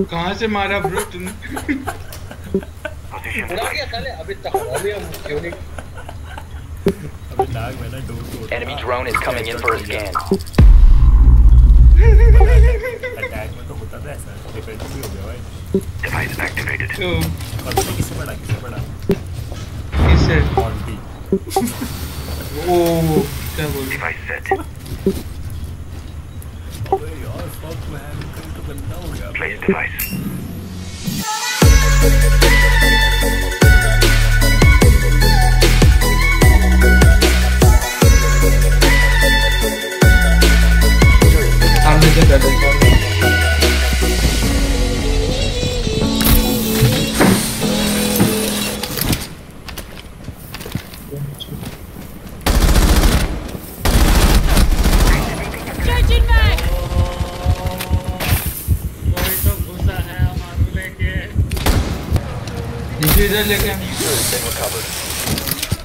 कहाँ से मारा ब्रो तुमने? उड़ा गया साले? अभी तक हवा लिया क्यों नहीं? अबे नाग मैंने डोर तोड़ Enemy drone is coming in for a scan. Attack में तो होता था ऐसा। डिफेंस भी हो गया भाई। Device activated. तो और पता है किससे पड़ा किससे पड़ा किससे? ऑन्टी ओ क्या बोल? Device set. Place device. Diffuser लेके.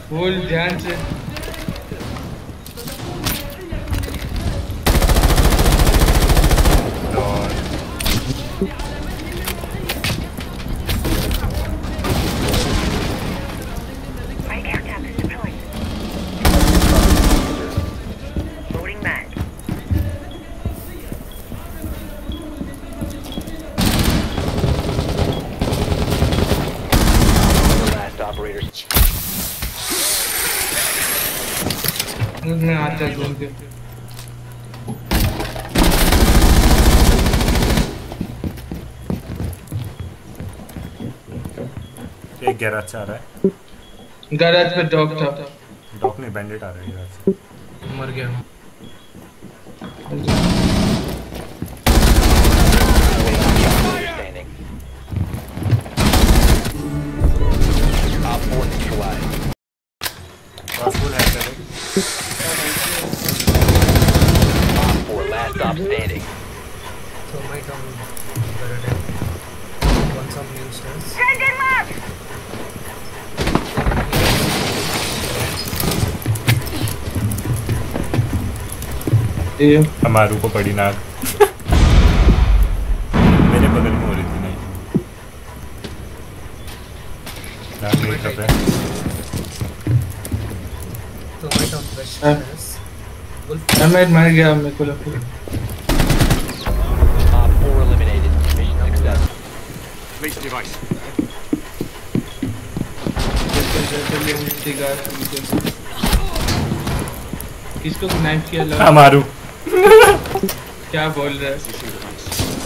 बोल ध्यान से My मैं आता घूम के। एक गैराज आ रहा है। गैराज पे डॉग था। डॉग नहीं बैंडेड आ रहा है गैराज मर गया। हमारू को पड़ी नाक मेरे बगल में हो रही थी नहीं। नाक मेरे कब है। So my down fresh हाँ। stairs. Wolf. हमें मर गया मेरे को लगता है Op 4 eliminated. Mission successful. Place device. किसको नाइफ किया लगा हमारू क्या बोल रहा है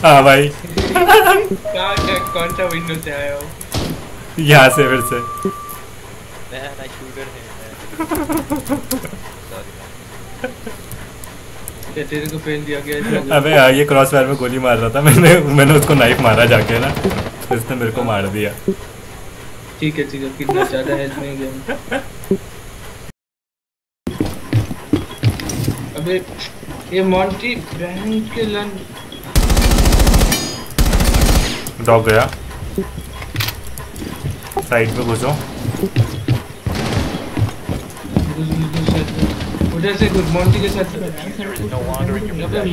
हाँ भाई क्या क्या कौन सा विंडो से आया हो यहाँ से फिर से Man, I shooter him, तेरे को दिया गया अबे हाँ ये क्रॉस फायर में गोली मार रहा था मैंने मैंने उसको नाइफ मारा जाके ना तो इसने मेरे को मार दिया। ठीक है ठीक है कितना ज़्यादा हेल्प नहीं गया। अबे ये मॉन्टी बहन के लन डॉग गया। साइड पे घुसो। उधर से गुड मॉन्टी के साथ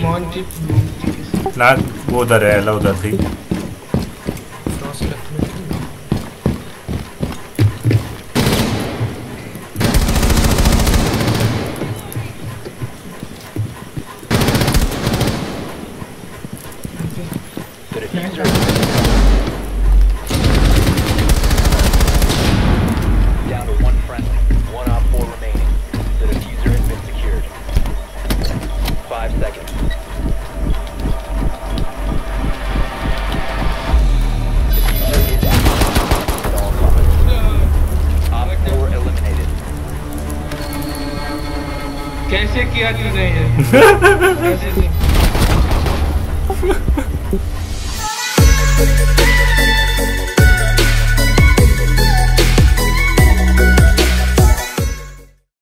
मॉन्टी के ना वो उधर है एला उधर थी। कैसे किया क्यों नहीं से?